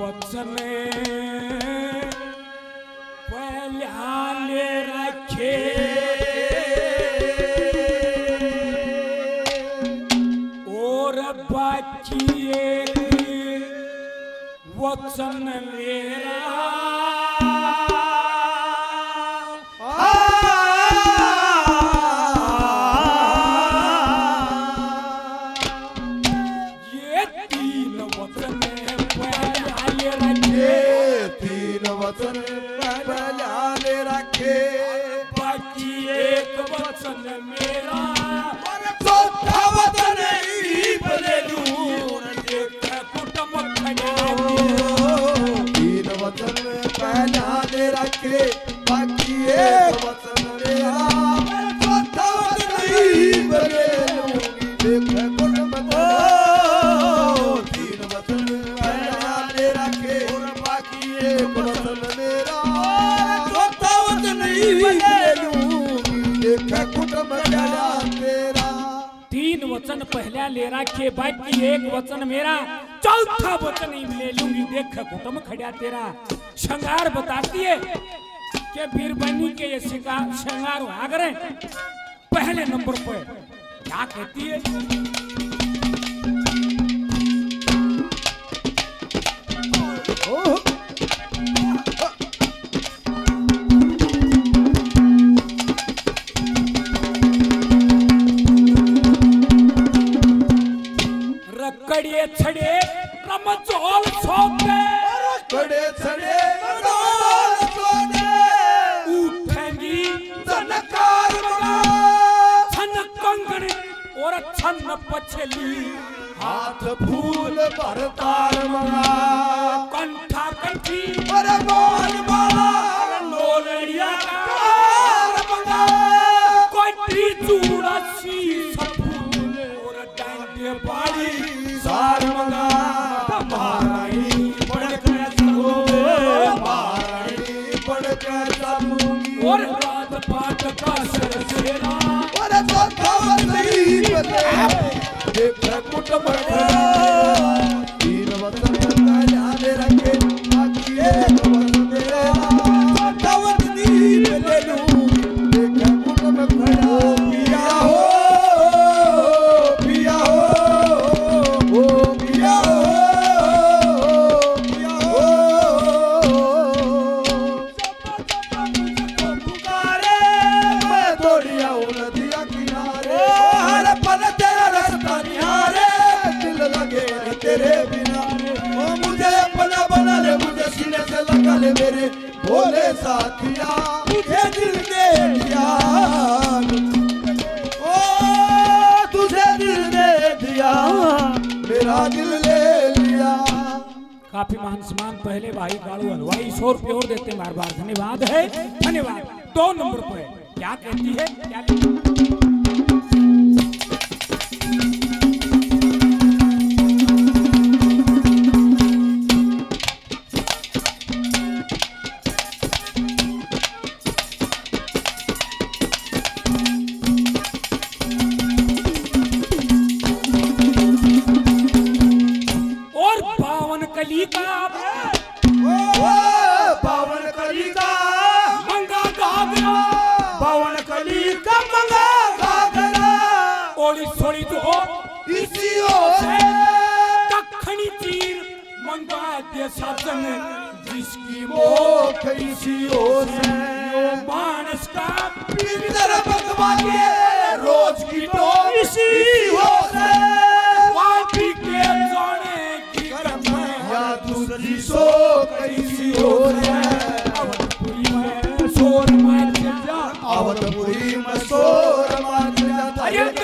वचन पहले रखे वचन मेरा तीन वचन रखे बाकी एक वचन मेरा पहला ले रखे बाकी एक वचन मेरा, चौथा वचन ही ले लूँगी। देख कुटुंब खड़ा तेरा। श्रृंगार बताती है कि बीरबनी के ये शिकार, श्रृंगार आगरे पहले नंबर पर क्या कहती है? रकड़िए छड़े रमचोल छोपे बड़े छड़े मडोल सोने उठेंगी जनकार छन कंगन और छन पछली। हाथ फूल भरतार मगा। कंठा कंठी अरे बोल बाला लोलड़िया कार मगा। कोटी चूड़ा शीश फूल और डांडे बाड़ी। देख कुटुंब मेरा दिल ले लिया। काफ़ी मान सम्मान पहले भाई गाड़ू हलवाई शोर प्योर देते बार बार। धन्यवाद है, धन्यवाद। दो नंबर पर क्या कहती है? क्या ओली सोली जो इसी ओर दखनी तीर मंगा दे शासन जिसकी मोख इसी ओर वो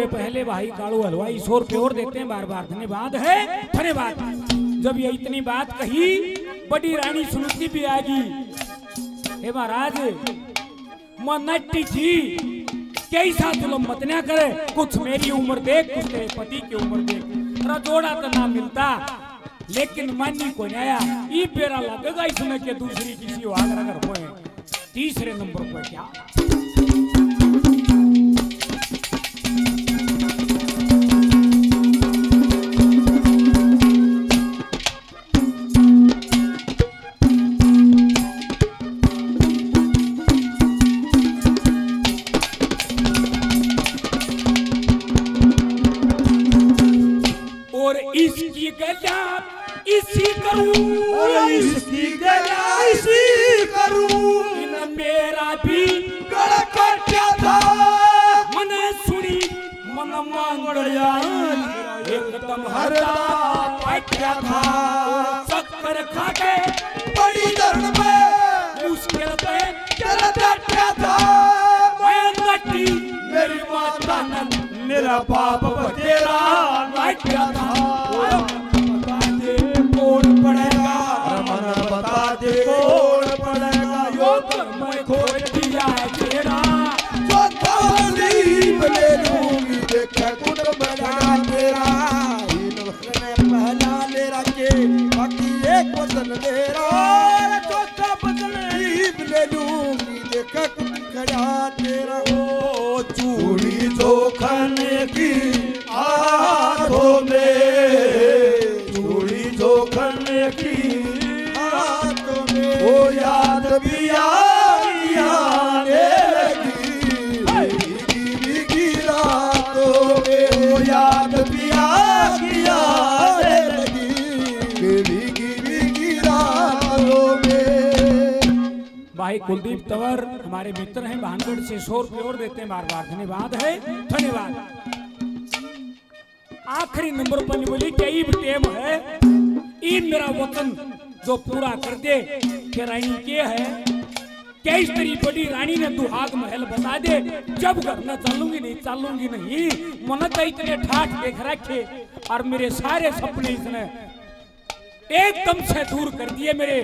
रुपए पहले भाई कालू हलवाई सौ रुपए और देते हैं बार बार। धन्यवाद है, धन्यवाद। जब ये इतनी बात कही, बड़ी रानी सुनती भी आगी हे महाराज मनट्टी थी कैसा जुलम मत ना करे। कुछ मेरी उम्र देख, कुछ तेरे पति की उम्र देख। रजोड़ा तो ना मिलता, लेकिन मानी को नया। ई पेरा लगेगा इसमें के दूसरी किसी वागर अगर होए। तीसरे नंबर पर क्या? और इसकी गला इसी करूँ। और इसकी गला इसी करूँ। इन मेरा भी गड़ कट्या था। मन सुनी मन मांगड़िया एकदम हरदा पाट्या था। चक्कर खा के बड़ी दर्द में मुश्किल पे चल कट्या था। मैं नटी मेरी माता नन मेरा बाप तेरा पाट्या था। भाई कुलदीप तंवर हमारे मित्र हैं, भानगढ़ से रुपये और देते हैं, बार बार धन्यवाद है, धन्यवाद। आखिरी नंबर पर बोली कई टेम है? ई मेरा वतन जो पूरा कर दे के रानी के है? इस तेरी बड़ी रानी ने दुहाग महल बता दे? जब घर न चलूँगी नहीं चलूँगी नहीं। मन तो इतने ठाठ देख रखे, और मेरे सारे सपने इसने एकदम से दूर कर दिए मेरे।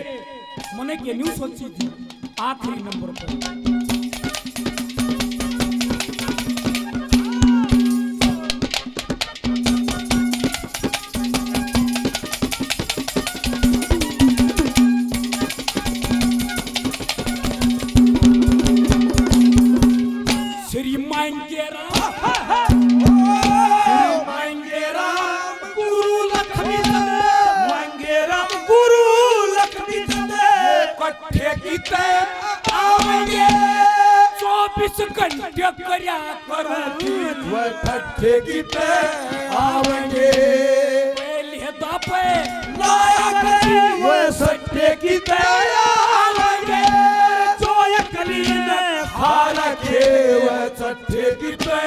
मन के न्यू सोची थी। आखिरी नंबर पर श्री मांगे चौबीस घंटे करया करूँगी। आवेंगे पहले दापे। नायक सट्टे की आवेंगे जो अकली ने हारा के वह सट्टे की ते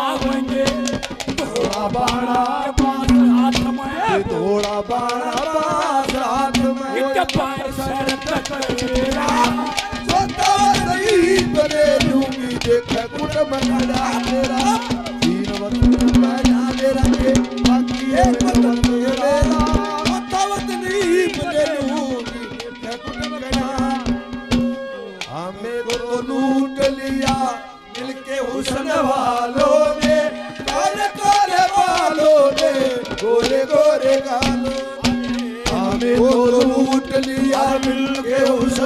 आवेंगे थोड़ा बाड़ा पाँच हाथ में थोड़ा बाड़ा पास हाथ में तक मेरा छोटा बने लूँगी देख कुट मना तेरा तीन वतन बना मेरा के बाकी एक वतन मेरा छोटा वतनी बने लूँगी देख कुट मना हमें तो लूट लिया, मिलके हुस्न वालों ने काले काले बालों ने गोरे गोरे गालों हमें तो लूट लिया मिलके उस